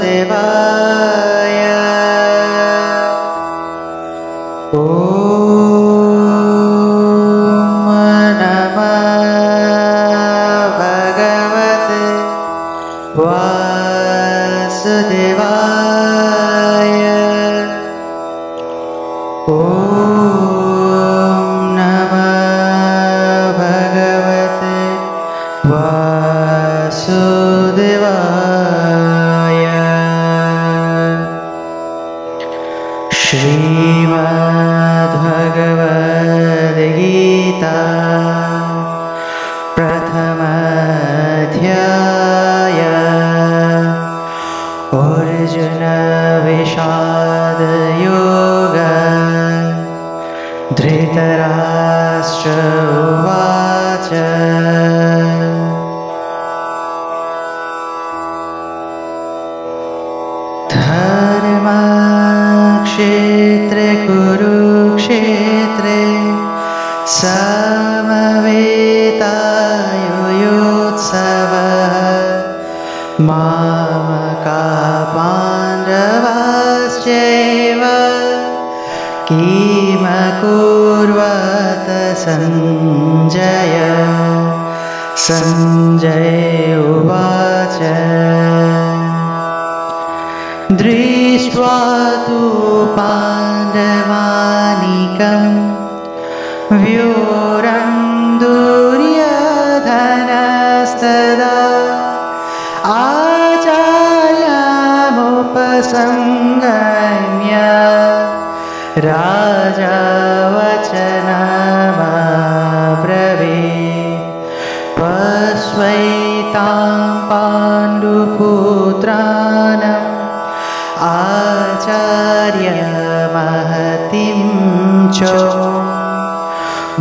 de Shrimad Bhagavad Gita प्रथमाध्याय अर्जुनविषादयोग Dhritarashtra उवाच धर्मक्षेत्रे कुरुक्षेत्रे समवेतायुयोत्सवः। मामका पाण्डवाश्चैव किमकुर्वत सञ्जय सञ्जय उवाच दृष्ट्वा तु पाण्डवानिकं व्योरं दुर्योधनस्तदा आचार्यमुपसङ्गम्य राजा आचार्यमहतिं च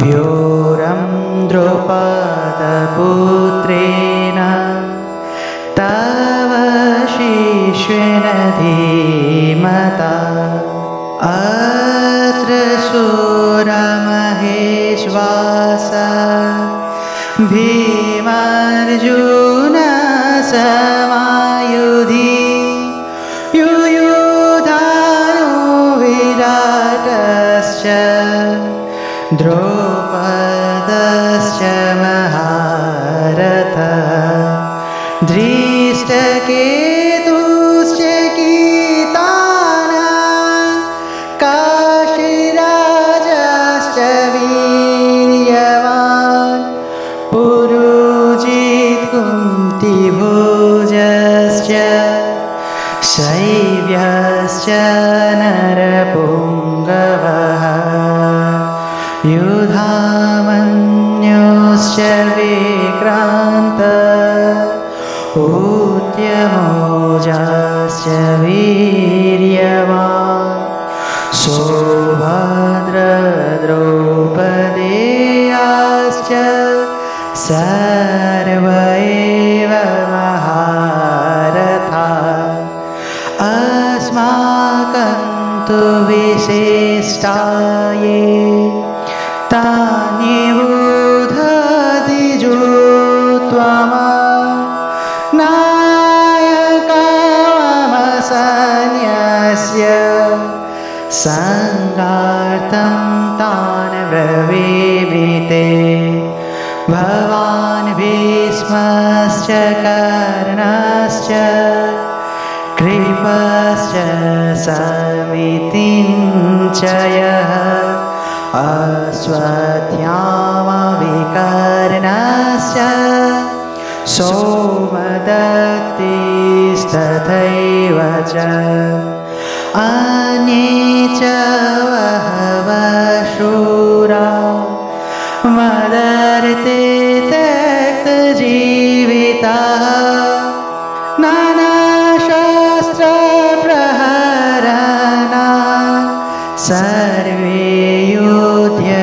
व्योरं द्रुपदपुत्रेण तव शिष्येन धीमता अत्र सुरमहेश्वास भीमार्जुनसमायुधि युयुधानो नरपुङ्गवः। युधामन्योश्च विक्रान्त उद्यमोजाश्च वीर्यवान्। सौभद्रद्रौपदेयाश्च सर्व विशिष्टाये तान्यबोधति त्वमा नायकामसन्यस्य सङ्गार्थं तान् ब्रवीमि ते। भवान् भीष्मश्च कर्णश्च कृपश्च समितिञ्चयः अश्वत्थामविकर्णश्च सोमदत्तिस्तथैव च सर्वे योध्यविशारदा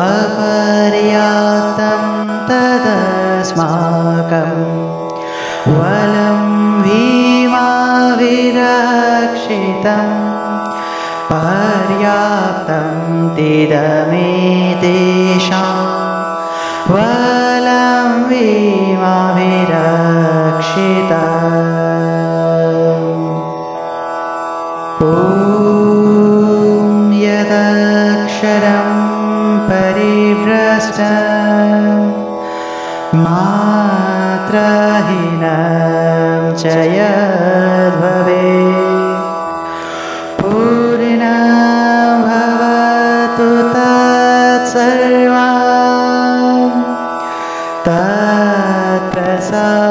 अपर्याप्तं तदस्माकं वलं भीमाविरक्षितं पर्याप्तं तिदमे तेषां यदक्षरं परिभ्रष्ट। मात्रहीनं च यद्भवे पूर्णा भवतु तत्सर्वा। तत्प्रसाद